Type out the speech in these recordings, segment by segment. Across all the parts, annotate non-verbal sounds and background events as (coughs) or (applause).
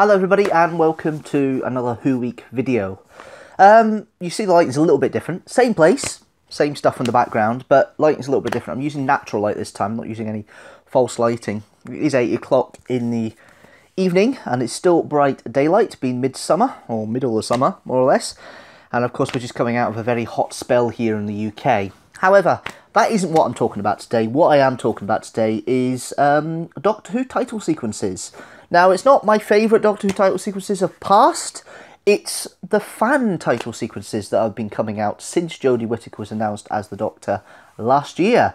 Hello everybody and welcome to another Who Week video. Um, you see the lighting's a little bit different. Same place, same stuff in the background, but lighting's a little bit different. I'm using natural light this time, not using any false lighting. It is 8 o'clock in the evening and it's still bright daylight, being midsummer, or middle of summer, more or less. And of course we're just coming out of a very hot spell here in the UK. However, that isn't what I'm talking about today. What I am talking about today is um, Doctor Who title sequences. Now, it's not my favourite Doctor Who title sequences of past. It's the fan title sequences that have been coming out since Jodie Whittaker was announced as the Doctor last year.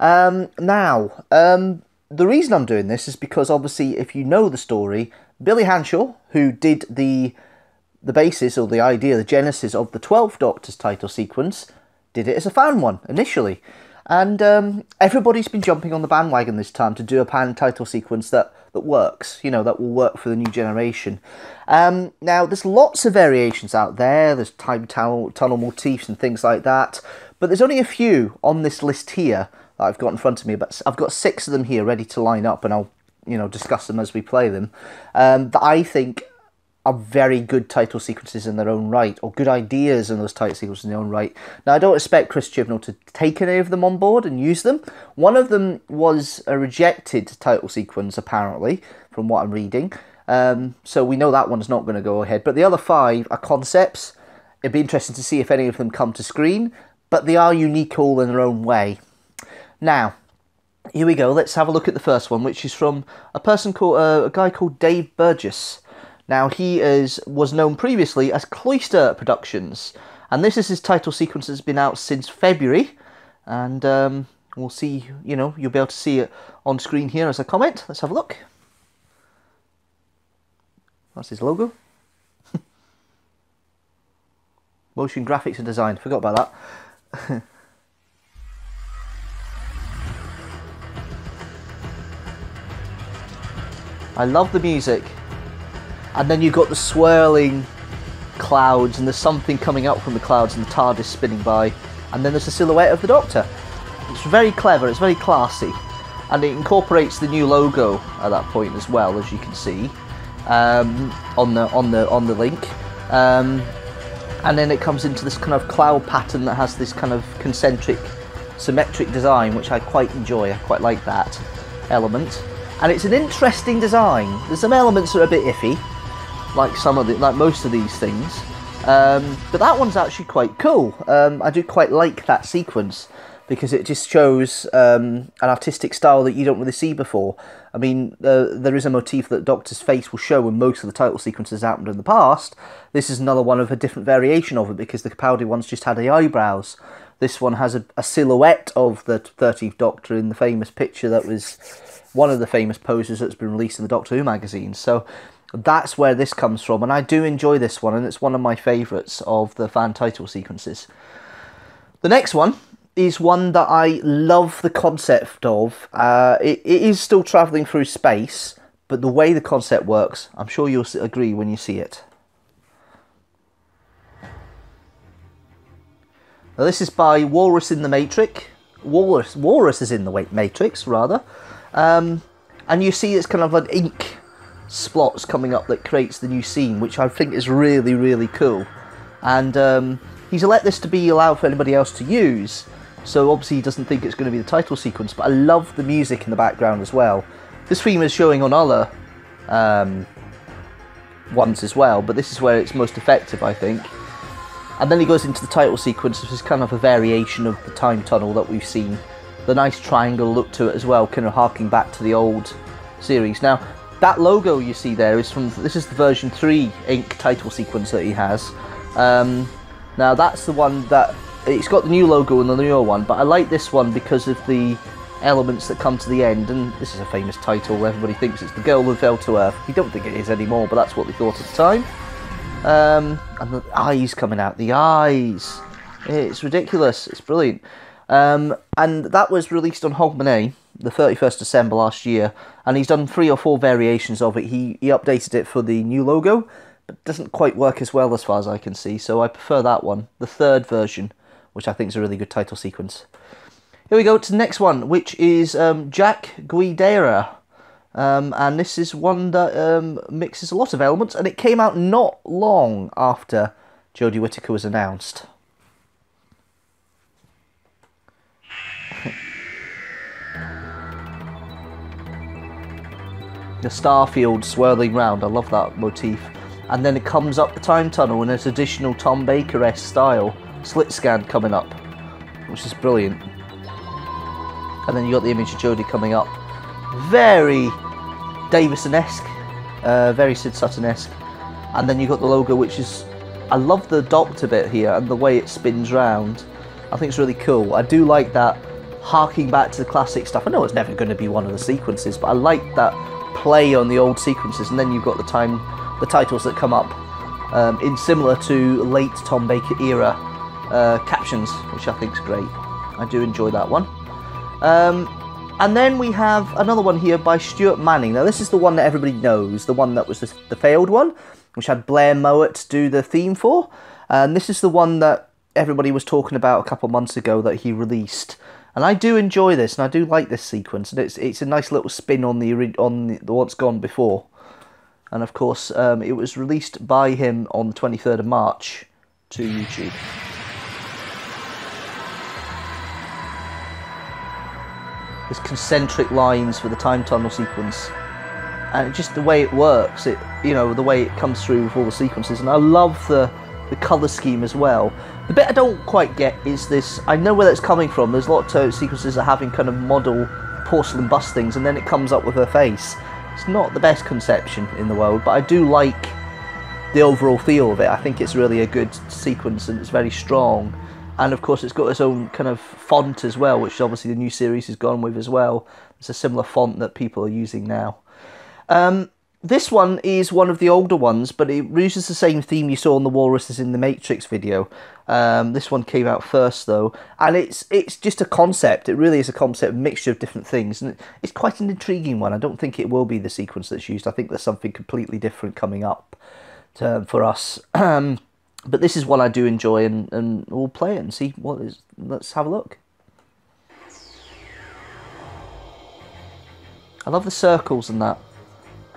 Um, now, um, the reason I'm doing this is because obviously, if you know the story, Billy Hanshaw, who did the the basis or the idea, the genesis of the 12th Doctor's title sequence, did it as a fan one initially. And um, everybody's been jumping on the bandwagon this time to do a pan title sequence that, that works, you know, that will work for the new generation. Um, now, there's lots of variations out there. There's time tunnel, tunnel motifs and things like that. But there's only a few on this list here that I've got in front of me. But I've got six of them here ready to line up and I'll, you know, discuss them as we play them. Um, that I think are very good title sequences in their own right, or good ideas in those title sequences in their own right. Now, I don't expect Chris Chibnall to take any of them on board and use them. One of them was a rejected title sequence, apparently, from what I'm reading. Um, so we know that one's not going to go ahead. But the other five are concepts. It'd be interesting to see if any of them come to screen, but they are unique all in their own way. Now, here we go. Let's have a look at the first one, which is from a person called uh, a guy called Dave Burgess. Now, he is was known previously as Cloister Productions, and this is his title sequence that's been out since February, and um, we'll see, you know, you'll be able to see it on screen here as a comment. Let's have a look. That's his logo. (laughs) Motion graphics and design, forgot about that. (laughs) I love the music and then you've got the swirling clouds and there's something coming up from the clouds and the TARDIS spinning by. And then there's the silhouette of the Doctor. It's very clever, it's very classy. And it incorporates the new logo at that point as well as you can see um, on the on the on the link. Um, and then it comes into this kind of cloud pattern that has this kind of concentric symmetric design which I quite enjoy I quite like that element. And it's an interesting design. There's some elements that are a bit iffy like some of the, like most of these things. Um, but that one's actually quite cool. Um, I do quite like that sequence because it just shows um, an artistic style that you don't really see before. I mean, uh, there is a motif that Doctor's face will show in most of the title sequences happened in the past. This is another one of a different variation of it because the Capaldi ones just had the eyebrows. This one has a, a silhouette of the 13th Doctor in the famous picture that was one of the famous poses that's been released in the Doctor Who magazine. So that's where this comes from, and I do enjoy this one, and it's one of my favourites of the fan title sequences. The next one is one that I love the concept of. Uh, it, it is still travelling through space, but the way the concept works, I'm sure you'll agree when you see it. Now, this is by Walrus in the Matrix. Walrus, Walrus is in the Matrix, rather. Um, and you see it's kind of an ink splots coming up that creates the new scene, which I think is really, really cool. And um, he's let this to be allowed for anybody else to use, so obviously he doesn't think it's going to be the title sequence, but I love the music in the background as well. This theme is showing on other um, ones as well, but this is where it's most effective, I think. And then he goes into the title sequence, which is kind of a variation of the time tunnel that we've seen. The nice triangle look to it as well, kind of harking back to the old series. Now, that logo you see there is from this is the version 3 ink title sequence that he has. Um, now that's the one that it's got the new logo and the newer one but I like this one because of the elements that come to the end and this is a famous title everybody thinks it's the girl who fell to earth. We don't think it is anymore but that's what they thought at the time. Um, and the eyes coming out the eyes. It's ridiculous. It's brilliant um, and that was released on Hogmanay the 31st December last year, and he's done three or four variations of it. He, he updated it for the new logo, but doesn't quite work as well as far as I can see, so I prefer that one, the third version, which I think is a really good title sequence. Here we go to the next one, which is um, Jack Guidera. Um, and this is one that um, mixes a lot of elements, and it came out not long after Jodie Whittaker was announced. The starfield swirling round, I love that motif. And then it comes up the time tunnel in a traditional Tom Baker-esque style, slit scan coming up, which is brilliant. And then you got the image of Jodie coming up. Very Davison-esque, uh, very Sid Sutton-esque. And then you got the logo, which is I love the doctor bit here and the way it spins round. I think it's really cool. I do like that harking back to the classic stuff. I know it's never going to be one of the sequences, but I like that play on the old sequences, and then you've got the time, the titles that come up um, in similar to late Tom Baker era uh, captions, which I think is great. I do enjoy that one. Um, and then we have another one here by Stuart Manning. Now, this is the one that everybody knows, the one that was the, the failed one, which had Blair Mowat do the theme for. And this is the one that everybody was talking about a couple months ago that he released. And I do enjoy this, and I do like this sequence, and it's it's a nice little spin on the on the, the what's gone before. And of course, um, it was released by him on the 23rd of March to YouTube. There's concentric lines for the time tunnel sequence, and just the way it works, it you know the way it comes through with all the sequences, and I love the the color scheme as well. The bit I don't quite get is this. I know where that's coming from. There's a lot of sequences of having kind of model porcelain bust things, and then it comes up with her face. It's not the best conception in the world, but I do like the overall feel of it. I think it's really a good sequence and it's very strong and of course it's got its own kind of font as well which obviously the new series has gone with as well it's a similar font that people are using now um, this one is one of the older ones but it uses the same theme you saw on the Walrus is in the Matrix video. Um, this one came out first though and it's it's just a concept. It really is a concept a mixture of different things and it's quite an intriguing one. I don't think it will be the sequence that's used. I think there's something completely different coming up to, for us. (clears throat) Um, but this is one I do enjoy, and, and we'll play it and see what is. Let's have a look. I love the circles and that,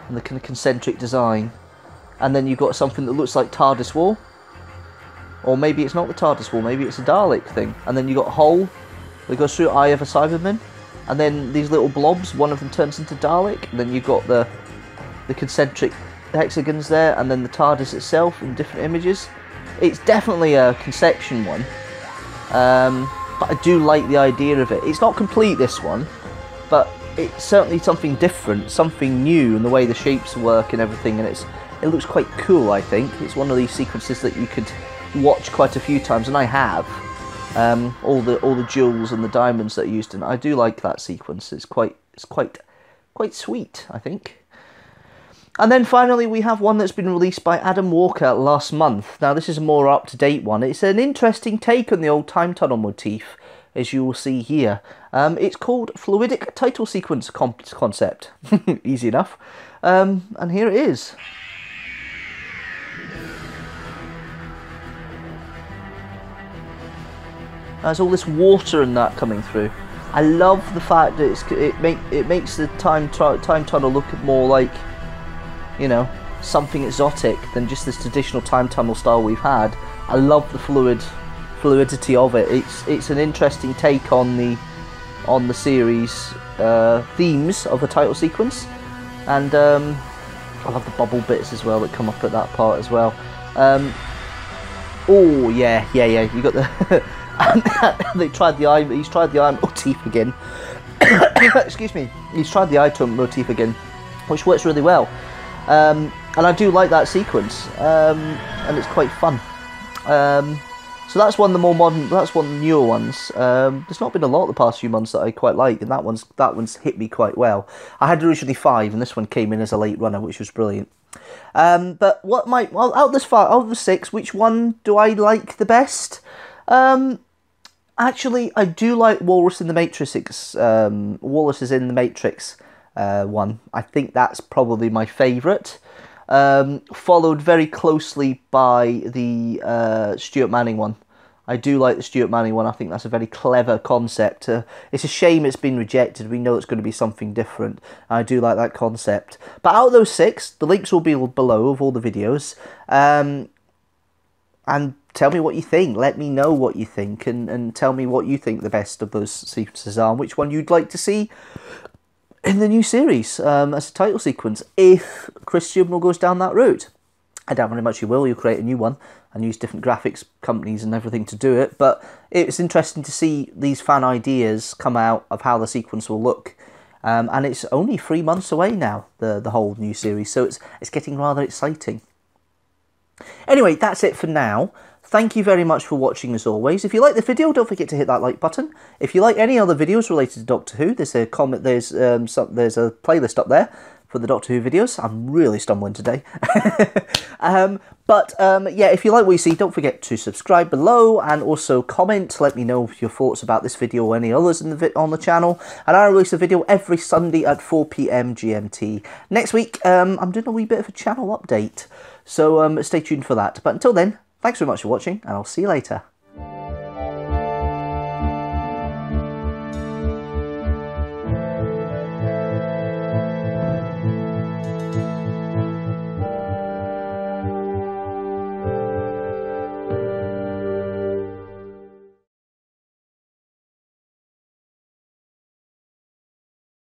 and the kind of concentric design. And then you've got something that looks like TARDIS wall, or maybe it's not the TARDIS wall. Maybe it's a Dalek thing. And then you've got hole that goes through Eye of a Cyberman, and then these little blobs. One of them turns into Dalek. And then you've got the the concentric hexagons there, and then the TARDIS itself in different images. It's definitely a conception one, um, but I do like the idea of it. It's not complete, this one, but it's certainly something different, something new in the way the shapes work and everything, and it's it looks quite cool, I think. It's one of these sequences that you could watch quite a few times, and I have. Um, all the all the jewels and the diamonds that are used it. I do like that sequence. It's quite it's quite quite sweet, I think. And then finally, we have one that's been released by Adam Walker last month. Now, this is a more up to date one. It's an interesting take on the old time tunnel motif, as you will see here. Um, it's called Fluidic Title Sequence Concept. (laughs) Easy enough. Um, and here it is. There's all this water and that coming through. I love the fact that it make it makes the time time tunnel look more like you know, something exotic than just this traditional time tunnel style we've had. I love the fluid fluidity of it. It's it's an interesting take on the on the series uh, themes of the title sequence, and um, I love the bubble bits as well that come up at that part as well. Um, oh yeah, yeah, yeah. You got the. (laughs) they tried the eye. He's tried the eye motif again. (coughs) Excuse me. He's tried the eye motif again, which works really well. Um, and I do like that sequence, um, and it's quite fun. So that's one of the more modern, that's one of the newer ones. Um, there's not been a lot the past few months that I quite like, and that one's that one's hit me quite well. I had originally five, and this one came in as a late runner, which was brilliant. Um, but what might well out this five, out of the six, which one do I like the best? Um, actually, I do like Walrus in the Matrix. Um, Walrus is in the Matrix uh, one. I think that's probably my favourite. Um, followed very closely by the uh, Stuart Manning one. I do like the Stuart Manning one. I think that's a very clever concept. Uh, it's a shame it's been rejected. We know it's going to be something different. I do like that concept. But out of those six, the links will be below of all the videos. Um, and tell me what you think. Let me know what you think and, and tell me what you think the best of those sequences are and which one you'd like to see in the new series um, as a title sequence if Chris Chibnall goes down that route. I doubt very much he will. He'll create a new one and use different graphics companies and everything to do it. But it's interesting to see these fan ideas come out of how the sequence will look. Um, and it's only three months away now, the, the whole new series, so it's, it's getting rather exciting. Anyway, that's it for now. Thank you very much for watching as always. If you like the video, don't forget to hit that like button. If you like any other videos related to Doctor Who, there's a comment, there's um, some, there's a playlist up there for the Doctor Who videos. I'm really stumbling today. (laughs) um, but um, yeah, if you like what you see, don't forget to subscribe below and also comment. Let me know your thoughts about this video or any others in the on the channel. And I release a video every Sunday at 4 p.m. GMT. Next week, um, I'm doing a wee bit of a channel update. So um, stay tuned for that. But until then, thanks very much for watching and I'll see you later.